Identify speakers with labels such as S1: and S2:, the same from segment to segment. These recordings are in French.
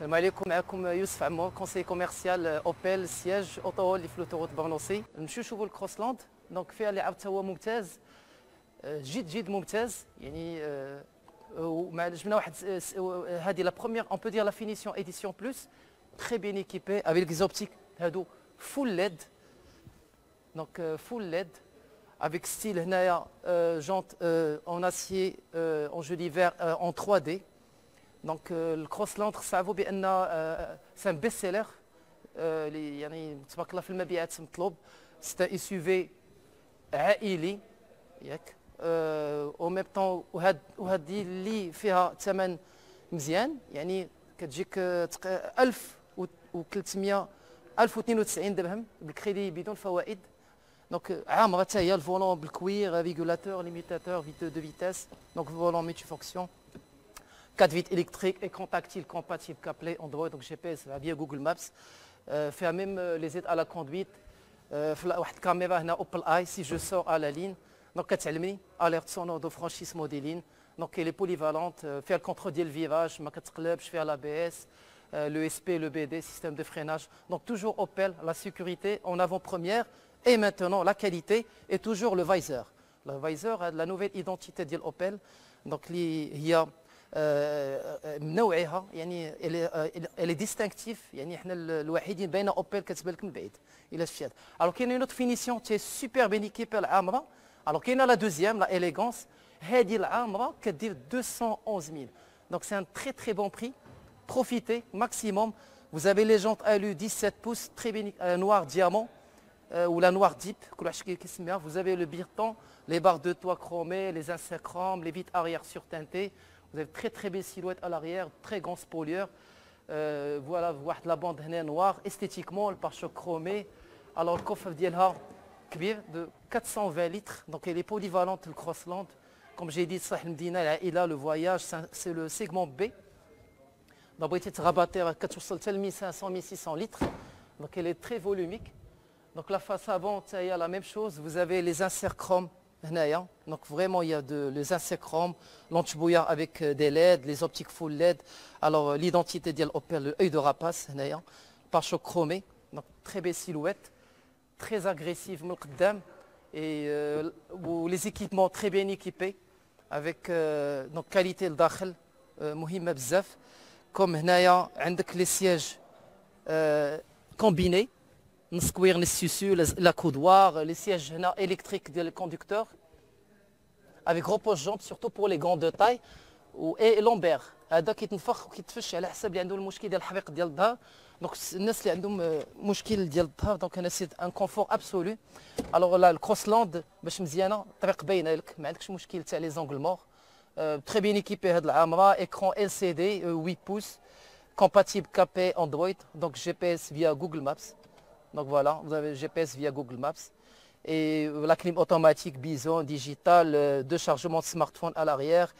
S1: السلام عليكم معكم يوسف عمو كونسي كوميرسيال اوبيل سياج اوتو اللي في لوتوروت برنوسي نمشيو نشوفوا الكروسلاند دونك فيها لعب هو ممتاز جد جد ممتاز يعني ومع جبنا واحد هذه لا بروميير اون بو دير لا فينيسيون اديسيون بلس تري بيان ايكيبي افيك لي زوبتيك هادو فول ليد دونك فول ليد avec style هنايا جونت en acier en jeu d'hiver en 3D دونك الكروس صعبوا بان سان بيست سيلر يعني تبارك الله في المبيعات مطلوب ستا اس يو في عائلي ياك أو ميم طون وهاد وهادي اللي فيها ثمن مزيان يعني كتجيك 1300 1092 درهم بالكريدي بدون فوائد دونك عامره حتى هي الفولون بالكوير ريغولاتور ليميتاتور دو فيتاس دونك فولون ميتي فونكسيون 4 vitres électriques, écran tactile compatible CarPlay, Android, donc GPS via Google Maps. Euh, Faire même euh, les aides à la conduite. Euh, caméra, Opel Eye, si je sors à la ligne. Donc, alerte sonore de franchissement des lignes. Donc, elle est polyvalente. Euh, Faire le contrôle ma club, je fais l'ABS, le SP, le BD, système de freinage. Donc, toujours Opel, la sécurité en avant-première. Et maintenant, la qualité est toujours le visor. Le visor a la nouvelle identité d'Opel. Donc, il y a نوعها يعني الي ديستانكتيف يعني حنا الوحيدين بين اوبل كتبان لك من بعيد الى شفتي هذا الوغ كاينه اون فينيسيون تي سوبر بين ايكيبي العامره الوغ كاينه لا دوزيام لا اليغونس هذه العامره كدير 211000 دونك سي ان تري تري بون بري بروفيتي ماكسيموم Vous avez les jantes alu 17 pouces, très bien, euh, noir diamant euh, ou la noire deep. Vous avez le birton, les barres de toit chromées, les inserts chromes, les vitres arrière surteintées. vous avez très très belle silhouette à l'arrière, très grand spoiler. Euh, voilà, vous voyez la bande noire. Esthétiquement, le pare-choc chromé. Alors le coffre de 420 litres. Donc elle est polyvalente, le Crossland. Comme j'ai dit, il a le voyage, c'est le segment B. Est rabattée à 1500-1600 litres. Donc elle est très volumique. Donc la face avant, il y a la même chose. Vous avez les inserts chrome donc vraiment, il y a de, les insecromes, l'antibouillard avec euh, des LED, les optiques full LED. Alors euh, l'identité d'elle l'œil de rapace, pare-choc chromé. Donc très belle silhouette, très agressive, et euh, les équipements très bien équipés, avec euh, donc, qualité le dakhel, euh, comme les sièges euh, combinés. نسكوير نسيسو لا كودوار لي سياج هنا الكتريك ديال الكوندكتور افيك روبوز جونت سورتو بور لي غون دو تاي و اي لومبير هذا كيتنفخ وكيتفش على حسب اللي عنده المشكل ديال الحريق ديال الظهر دونك الناس اللي عندهم مشكل ديال الظهر دونك انا سيت ان كونفور ابسولو الوغ لا الكروسلاند باش مزيانه الطريق باينه لك ما عندكش مشكل تاع لي زونغل مور تري بيان ايكيبي هاد العامره ايكرون ال سي دي 8 بوس compatible KP Android donc GPS via Google Maps Donc voilà, vous avez le GPS via Google Maps. Et la clim automatique Bison, digital, euh, deux chargements de smartphone à l'arrière,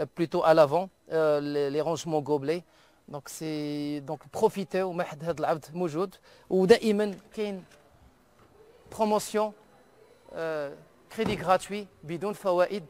S1: euh, plutôt à l'avant, euh, les, rangements gobelets. Donc c'est donc profitez ou هذا العبد موجود ودائما كاين promotion crédit gratuit بدون فوائد